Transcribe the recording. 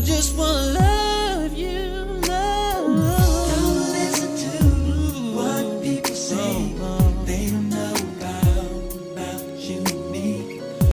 just one love.